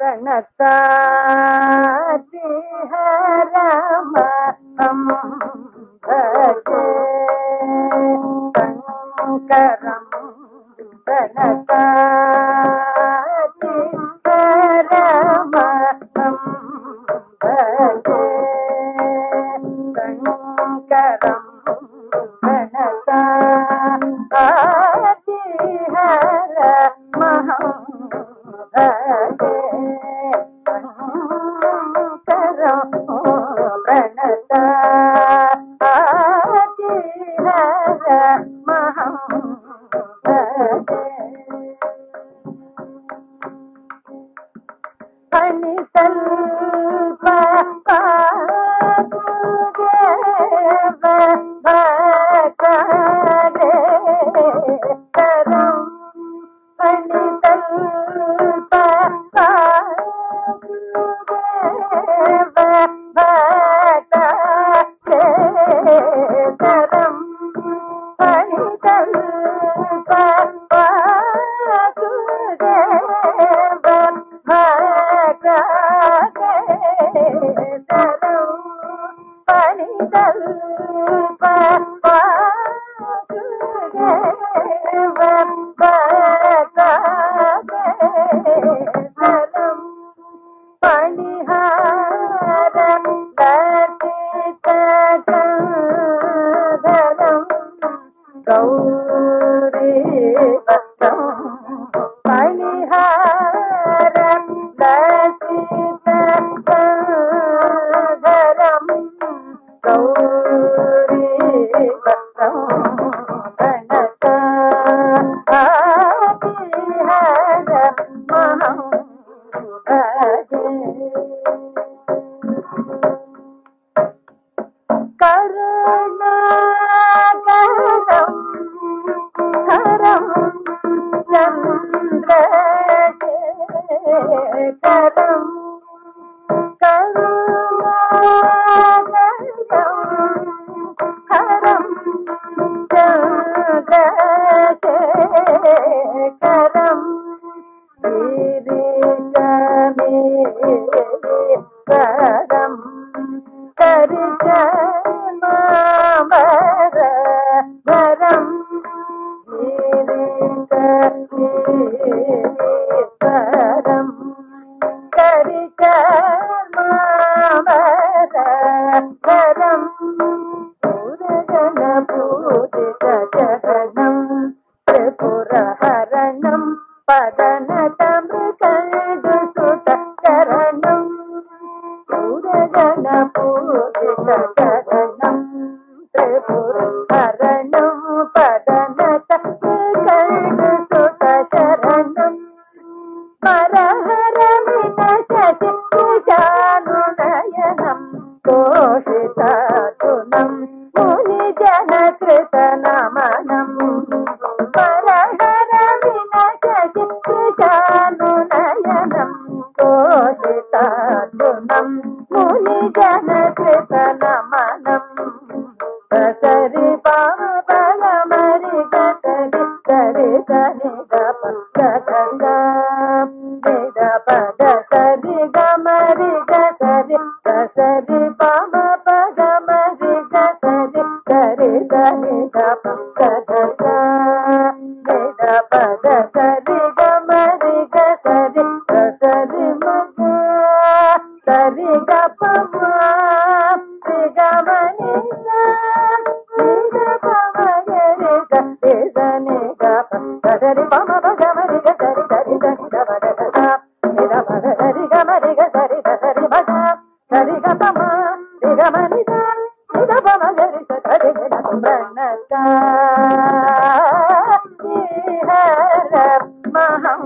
ప్రణతాతి హరమహం భజే Shankaram Danke. భజే త్రిపురహరణం పదనతమృకండు సుత చరణం పూరగణ పూజిత చరణం జగనం త్రిపురహరణం పదనతమృకండు సుత చరణం పరహరమిన శశి ముని జన కృత నమనం సరి పాపల మరి గరి సరి గని గప గగ నిద పద సరి గమరి గరి సరి పామ పద మరి గరి సరి గని గప సరి గపమా గమని గరి పమ గమని గరి గరి గరి గమ గరి గమ రి గరి గరి భజ గరి గమ రి మహం